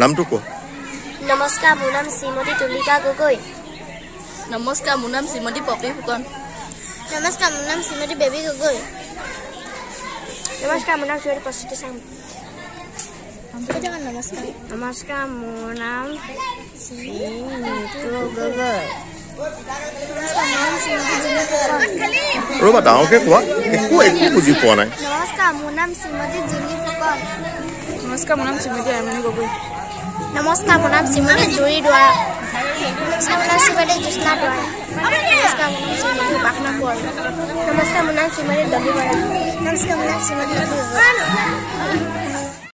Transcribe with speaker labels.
Speaker 1: nam tuh kok? Namaska mu
Speaker 2: nam tulika gugui. Namaska mu nam
Speaker 1: simo di popi bukan. Namaska baby gugui. Namaska mu nam simo di. Kamu jangan namaska. Namaska mu sim.
Speaker 3: ৰ'বা ডাঙৰকে কোৱা একো একো বুজি পোৱা নাই
Speaker 1: নমস্কাৰ মোৰ নাম শ্ৰীমতী জুলি ফুকন
Speaker 2: নমস্কাৰ মোৰ নাম শ্ৰীমতী আইমণি গগৈ
Speaker 1: নমস্কাৰ মোৰ নাম শ্ৰীমতী জুৰি দুৱা নমস্কাৰ মোৰ নাম শ্ৰীমতী জ্যোৎস্না দুৱা নমস্কাৰ মোৰ নাম শ্ৰীমতী উপাসনা কোঁৱৰ নমস্কাৰ মোৰ নাম শ্ৰীমতী দহি বৰা নমস্কাৰ মোৰ নাম শ্ৰীমতী